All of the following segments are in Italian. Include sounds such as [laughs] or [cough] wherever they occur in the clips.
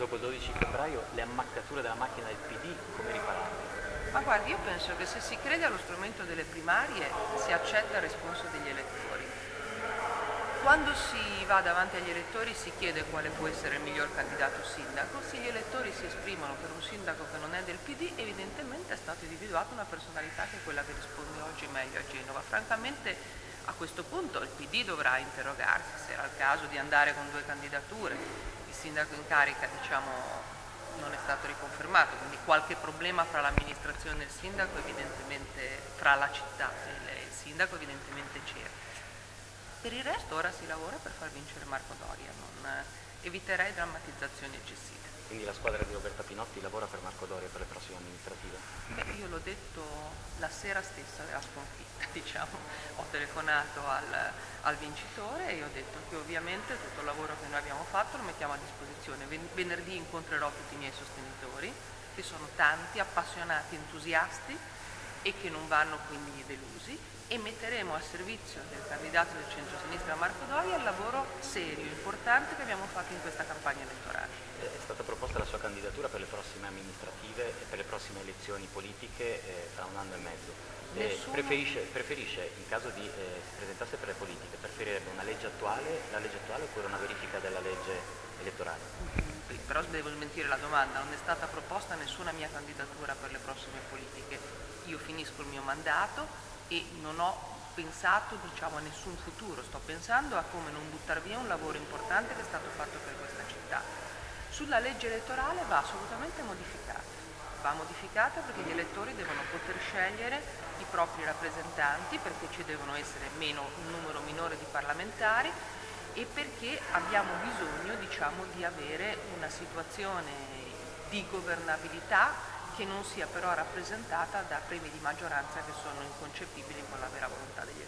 dopo il 12 febbraio le ammaccature della macchina del PD come ripararle? Ma guardi, io penso che se si crede allo strumento delle primarie si accetta il responso degli elettori. Quando si va davanti agli elettori si chiede quale può essere il miglior candidato sindaco, se gli elettori si esprimono per un sindaco che non è del PD, evidentemente è stata individuata una personalità che è quella che risponde oggi meglio a Genova. Francamente a questo punto il PD dovrà interrogarsi se era il caso di andare con due candidature, sindaco in carica diciamo, non è stato riconfermato, quindi qualche problema fra l'amministrazione e il sindaco evidentemente, fra la città e il sindaco evidentemente c'era. Per il resto ora si lavora per far vincere Marco Doria, non eh, eviterei drammatizzazioni eccessive. Quindi la squadra di Roberta Pinotti lavora per Marco Doria per le prossime amministrative? Beh, io l'ho detto la sera stessa della sconfitta, [laughs] diciamo. Ho telefonato al, al, vincitore e ho detto che ovviamente tutto il lavoro che noi abbiamo fatto lo mettiamo a disposizione. Venerdì incontrerò tutti i miei sostenitori, che sono tanti, appassionati, entusiasti e che non vanno quindi delusi e metteremo a servizio del candidato del centro-sinistra Marco Doria il lavoro serio, importante che abbiamo fatto in questa campagna elettorale. È stata proposta la sua candidatura prossime amministrative e per le prossime elezioni politiche eh, tra un anno e mezzo. Eh, preferisce, preferisce, in caso di eh, si presentasse per le politiche, preferirebbe una legge attuale, la legge attuale oppure una verifica della legge elettorale? Però devo smentire la domanda, non è stata proposta nessuna mia candidatura per le prossime politiche. Io finisco il mio mandato e non ho pensato diciamo, a nessun futuro, sto pensando a come non buttare via un lavoro importante che è stato fatto per questa città. Sulla legge elettorale va assolutamente modificata, va modificata perché gli elettori devono poter scegliere i propri rappresentanti perché ci devono essere meno, un numero minore di parlamentari e perché abbiamo bisogno diciamo, di avere una situazione di governabilità che non sia però rappresentata da premi di maggioranza che sono inconcepibili con la vera volontà degli.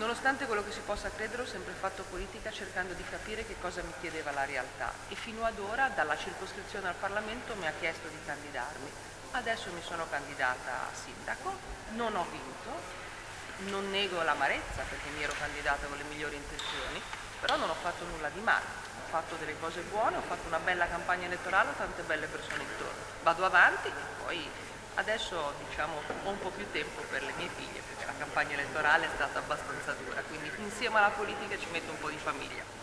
Nonostante quello che si possa credere, ho sempre fatto politica cercando di capire che cosa mi chiedeva la realtà e fino ad ora dalla circoscrizione al Parlamento mi ha chiesto di candidarmi. Adesso mi sono candidata a sindaco, non ho vinto, non nego l'amarezza perché mi ero candidata con le migliori intenzioni, però non ho fatto nulla di male, ho fatto delle cose buone, ho fatto una bella campagna elettorale, ho tante belle persone intorno. Vado avanti e poi adesso diciamo, ho un po' più tempo per le mie figlie perché la campagna elettorale è stata abbastanza dura, quindi insieme alla politica ci metto un po' di famiglia.